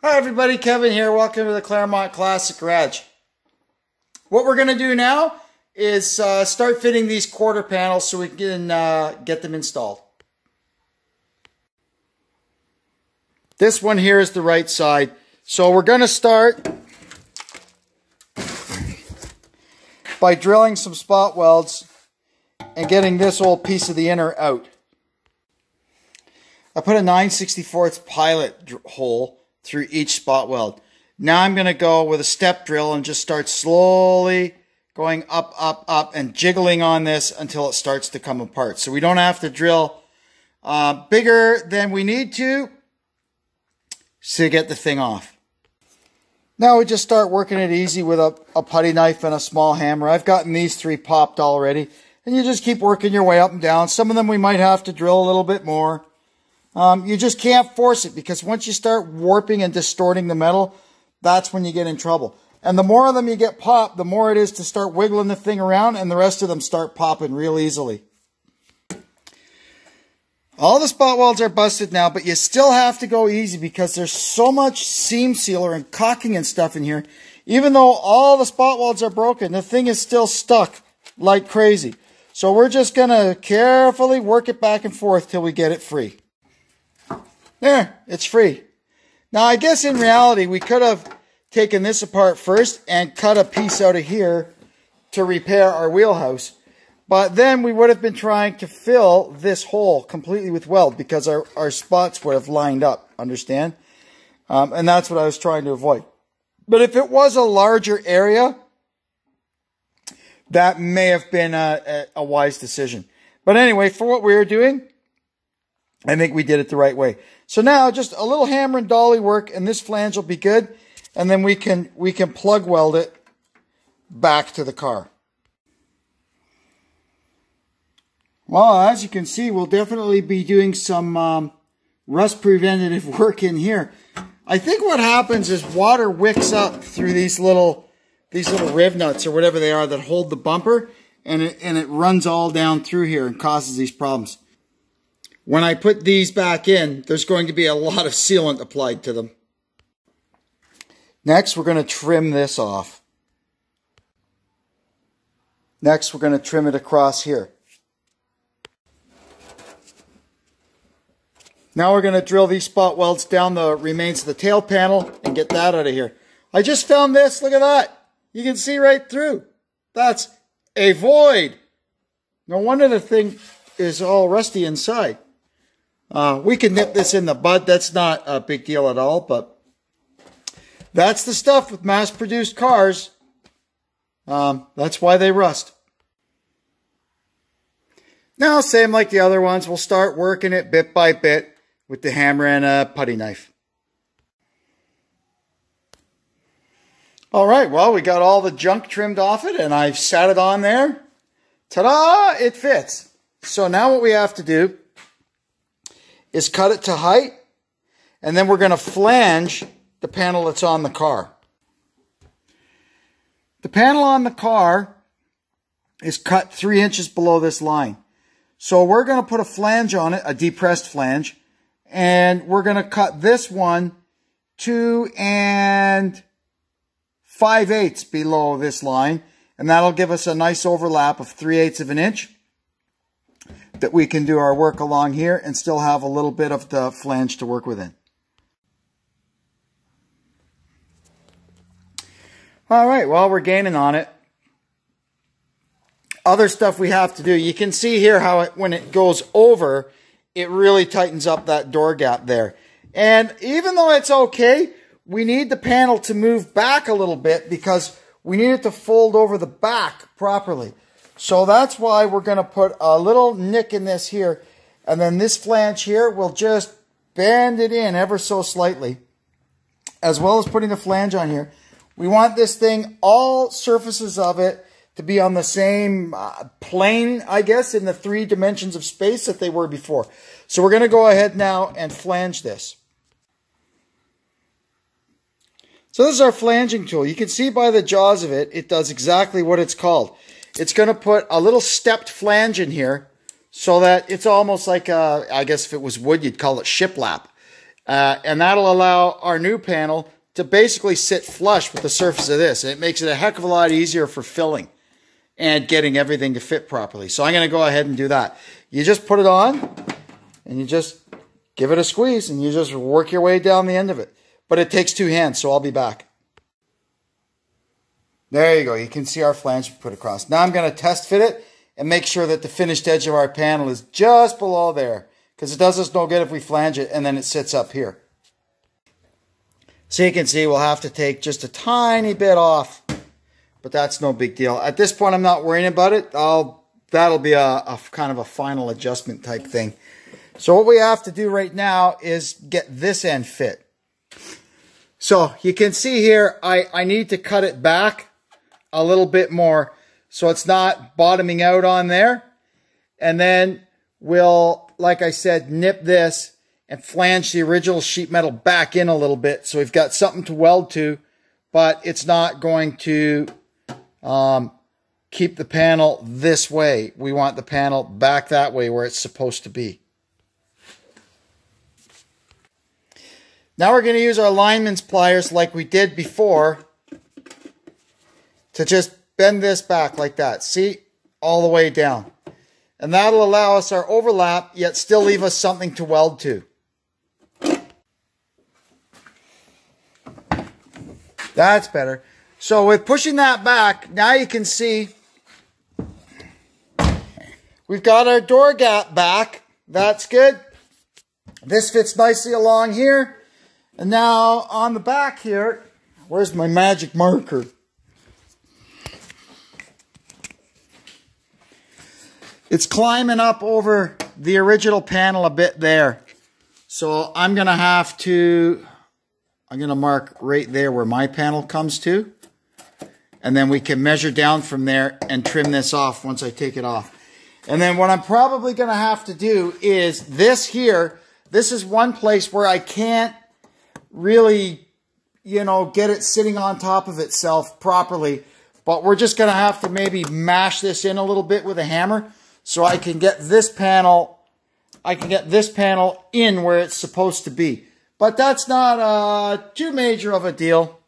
Hi everybody, Kevin here. Welcome to the Claremont Classic Garage. What we're going to do now is uh, start fitting these quarter panels so we can uh, get them installed. This one here is the right side. So we're going to start by drilling some spot welds and getting this old piece of the inner out. I put a 9 64 pilot hole through each spot weld. Now I'm going to go with a step drill and just start slowly going up, up, up and jiggling on this until it starts to come apart. So we don't have to drill uh, bigger than we need to to get the thing off. Now we just start working it easy with a, a putty knife and a small hammer. I've gotten these three popped already. And you just keep working your way up and down. Some of them we might have to drill a little bit more. Um, you just can't force it because once you start warping and distorting the metal, that's when you get in trouble. And the more of them you get popped, the more it is to start wiggling the thing around and the rest of them start popping real easily. All the spot welds are busted now, but you still have to go easy because there's so much seam sealer and caulking and stuff in here. Even though all the spot welds are broken, the thing is still stuck like crazy. So we're just going to carefully work it back and forth till we get it free. There, it's free. Now, I guess in reality, we could have taken this apart first and cut a piece out of here to repair our wheelhouse. But then we would have been trying to fill this hole completely with weld because our, our spots would have lined up, understand? Um, and that's what I was trying to avoid. But if it was a larger area, that may have been a, a, a wise decision. But anyway, for what we were doing, I think we did it the right way. So now just a little hammer and dolly work and this flange will be good. And then we can, we can plug weld it back to the car. Well, as you can see, we'll definitely be doing some um, rust preventative work in here. I think what happens is water wicks up through these little these little riv nuts or whatever they are that hold the bumper and it, and it runs all down through here and causes these problems. When I put these back in, there's going to be a lot of sealant applied to them. Next, we're going to trim this off. Next, we're going to trim it across here. Now we're going to drill these spot welds down the remains of the tail panel and get that out of here. I just found this. Look at that. You can see right through. That's a void. No wonder the thing is all rusty inside. Uh, we can nip this in the bud. That's not a big deal at all, but that's the stuff with mass-produced cars. Um, that's why they rust. Now, same like the other ones, we'll start working it bit by bit with the hammer and a putty knife. All right, well, we got all the junk trimmed off it, and I've sat it on there. Ta-da! It fits. So now what we have to do is cut it to height, and then we're going to flange the panel that's on the car. The panel on the car is cut three inches below this line. So we're going to put a flange on it, a depressed flange, and we're going to cut this one two and five eighths below this line, and that'll give us a nice overlap of three eighths of an inch that we can do our work along here and still have a little bit of the flange to work within. All right, well, we're gaining on it. Other stuff we have to do. You can see here how it, when it goes over, it really tightens up that door gap there. And even though it's okay, we need the panel to move back a little bit because we need it to fold over the back properly. So that's why we're going to put a little nick in this here. And then this flange here, we'll just bend it in ever so slightly. As well as putting the flange on here. We want this thing, all surfaces of it, to be on the same uh, plane, I guess, in the three dimensions of space that they were before. So we're going to go ahead now and flange this. So this is our flanging tool. You can see by the jaws of it, it does exactly what it's called it's going to put a little stepped flange in here so that it's almost like, a, I guess if it was wood, you'd call it shiplap. Uh, and that'll allow our new panel to basically sit flush with the surface of this. It makes it a heck of a lot easier for filling and getting everything to fit properly. So I'm going to go ahead and do that. You just put it on and you just give it a squeeze and you just work your way down the end of it. But it takes two hands, so I'll be back. There you go. You can see our flange put across. Now I'm going to test fit it and make sure that the finished edge of our panel is just below there because it does us no good if we flange it and then it sits up here. So you can see we'll have to take just a tiny bit off, but that's no big deal. At this point, I'm not worrying about it. I'll That'll be a, a kind of a final adjustment type thing. So what we have to do right now is get this end fit. So you can see here, I, I need to cut it back a little bit more so it's not bottoming out on there. And then we'll, like I said, nip this and flange the original sheet metal back in a little bit. So we've got something to weld to, but it's not going to um, keep the panel this way. We want the panel back that way where it's supposed to be. Now we're going to use our lineman's pliers like we did before to just bend this back like that. See? All the way down. And that'll allow us our overlap, yet still leave us something to weld to. That's better. So with pushing that back, now you can see we've got our door gap back. That's good. This fits nicely along here. And now on the back here, where's my magic marker? It's climbing up over the original panel a bit there. So I'm going to have to, I'm going to mark right there where my panel comes to. And then we can measure down from there and trim this off once I take it off. And then what I'm probably going to have to do is this here, this is one place where I can't really, you know, get it sitting on top of itself properly. But we're just going to have to maybe mash this in a little bit with a hammer so I can get this panel, I can get this panel in where it's supposed to be. But that's not uh, too major of a deal.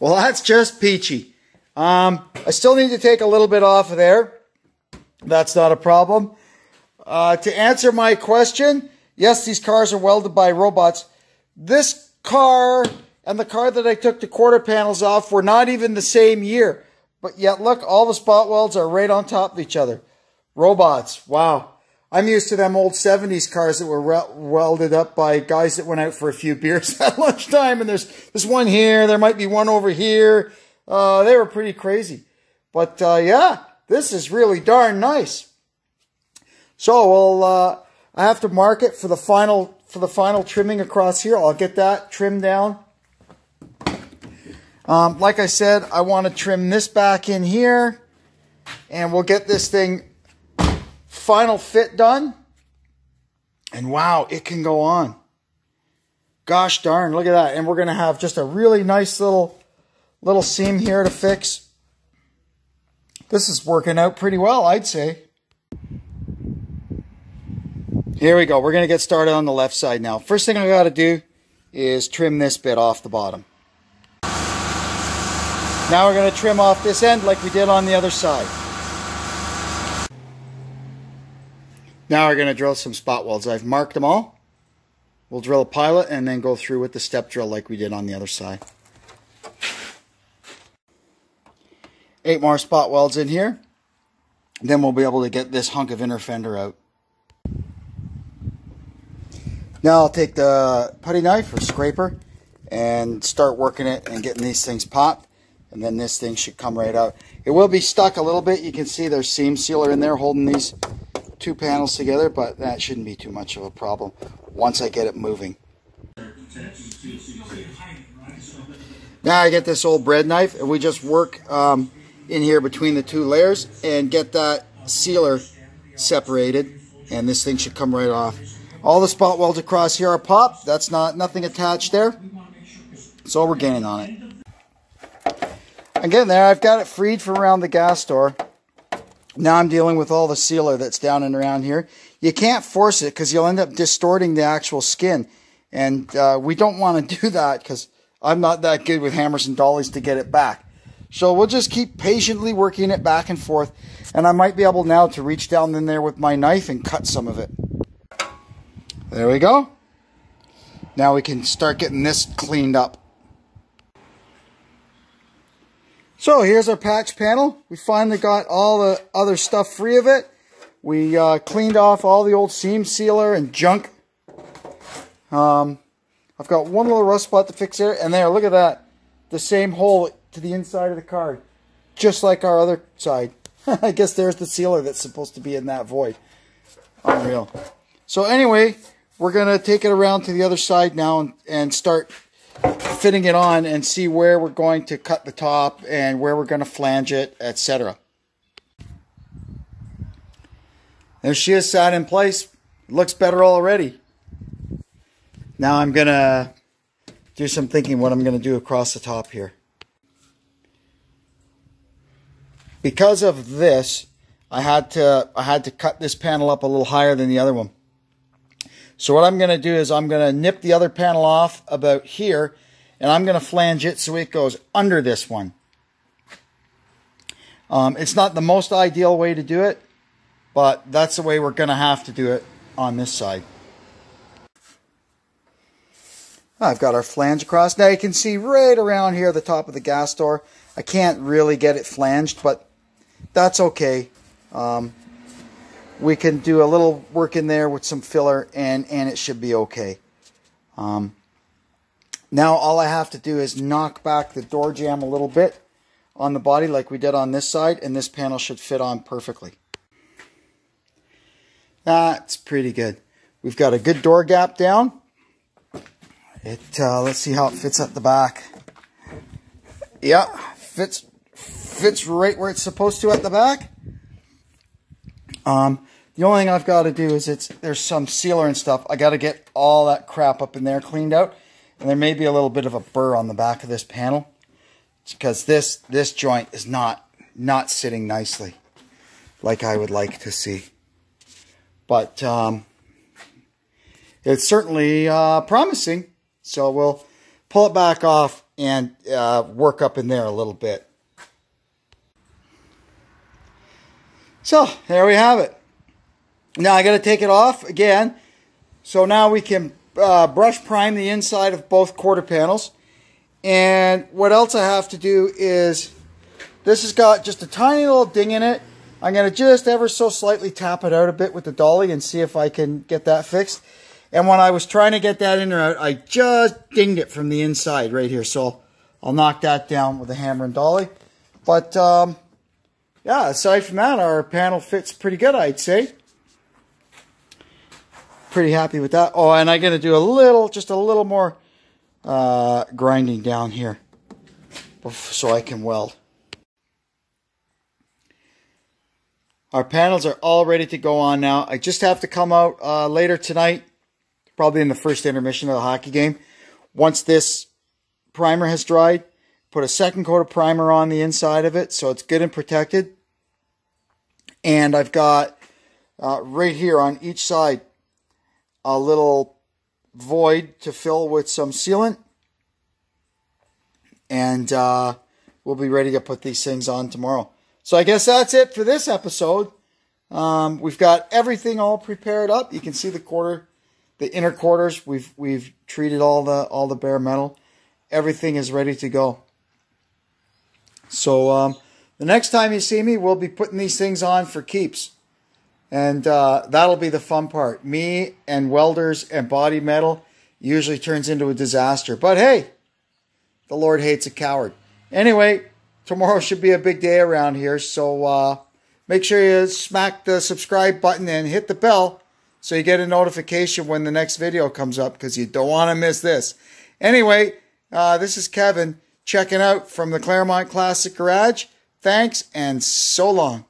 Well, that's just peachy. Um, I still need to take a little bit off of there. That's not a problem. Uh, to answer my question, Yes, these cars are welded by robots. This car and the car that I took the quarter panels off were not even the same year. But yet, look, all the spot welds are right on top of each other. Robots, wow. I'm used to them old 70s cars that were welded up by guys that went out for a few beers at lunchtime. And there's, this one here, there might be one over here. Uh, they were pretty crazy. But uh, yeah, this is really darn nice. So we'll uh, I have to mark it for the final for the final trimming across here. I'll get that trimmed down. Um, like I said, I want to trim this back in here and we'll get this thing final fit done. And wow, it can go on. Gosh darn, look at that. And we're going to have just a really nice little, little seam here to fix. This is working out pretty well, I'd say. Here we go. We're going to get started on the left side now. First thing I got to do is trim this bit off the bottom. Now we're going to trim off this end like we did on the other side. Now we're going to drill some spot welds. I've marked them all. We'll drill a pilot and then go through with the step drill like we did on the other side. Eight more spot welds in here. Then we'll be able to get this hunk of inner fender out. Now I'll take the putty knife or scraper and start working it and getting these things popped. And then this thing should come right out. It will be stuck a little bit. You can see there's seam sealer in there holding these two panels together, but that shouldn't be too much of a problem once I get it moving. Now I get this old bread knife and we just work um, in here between the two layers and get that sealer separated and this thing should come right off. All the spot welds across here are popped. That's not nothing attached there. So we're gaining on it. Again there, I've got it freed from around the gas door. Now I'm dealing with all the sealer that's down and around here. you can't force it because you'll end up distorting the actual skin. And uh, we don't want to do that because I'm not that good with hammers and dollies to get it back. So we'll just keep patiently working it back and forth. And I might be able now to reach down in there with my knife and cut some of it. There we go. Now we can start getting this cleaned up. So here's our patch panel. We finally got all the other stuff free of it. We uh, cleaned off all the old seam sealer and junk. Um, I've got one little rust spot to fix there. And there, look at that. The same hole to the inside of the card. Just like our other side. I guess there's the sealer that's supposed to be in that void. Unreal. So anyway, we're going to take it around to the other side now and, and start fitting it on and see where we're going to cut the top and where we're going to flange it, etc. There she is sat in place. Looks better already. Now I'm going to do some thinking what I'm going to do across the top here. Because of this, I had to I had to cut this panel up a little higher than the other one. So what I'm going to do is I'm going to nip the other panel off about here, and I'm going to flange it so it goes under this one. Um, it's not the most ideal way to do it, but that's the way we're going to have to do it on this side. I've got our flange across. Now you can see right around here the top of the gas door. I can't really get it flanged, but that's okay. Um, we can do a little work in there with some filler and, and it should be okay. Um, now all I have to do is knock back the door jamb a little bit on the body like we did on this side and this panel should fit on perfectly. That's pretty good. We've got a good door gap down. It uh, Let's see how it fits at the back. Yeah, fits fits right where it's supposed to at the back. Um, the only thing I've got to do is it's there's some sealer and stuff. I got to get all that crap up in there cleaned out. And there may be a little bit of a burr on the back of this panel. because this this joint is not not sitting nicely like I would like to see. But um, it's certainly uh, promising. So we'll pull it back off and uh, work up in there a little bit. So there we have it. Now I got to take it off again. So now we can uh, brush prime the inside of both quarter panels. And what else I have to do is, this has got just a tiny little ding in it. I'm going to just ever so slightly tap it out a bit with the dolly and see if I can get that fixed. And when I was trying to get that in or out, I just dinged it from the inside right here. So I'll knock that down with a hammer and dolly. But, um, yeah, aside from that, our panel fits pretty good, I'd say pretty happy with that. Oh, and I'm going to do a little, just a little more uh, grinding down here so I can weld. Our panels are all ready to go on now. I just have to come out uh, later tonight, probably in the first intermission of the hockey game. Once this primer has dried, put a second coat of primer on the inside of it so it's good and protected. And I've got uh, right here on each side a little void to fill with some sealant. And uh, we'll be ready to put these things on tomorrow. So I guess that's it for this episode. Um, we've got everything all prepared up. You can see the quarter, the inner quarters. We've we've treated all the all the bare metal. Everything is ready to go. So um, the next time you see me, we'll be putting these things on for keeps. And uh, that'll be the fun part. Me and welders and body metal usually turns into a disaster. But hey, the Lord hates a coward. Anyway, tomorrow should be a big day around here. So uh, make sure you smack the subscribe button and hit the bell so you get a notification when the next video comes up because you don't want to miss this. Anyway, uh, this is Kevin checking out from the Claremont Classic Garage. Thanks and so long.